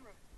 camera.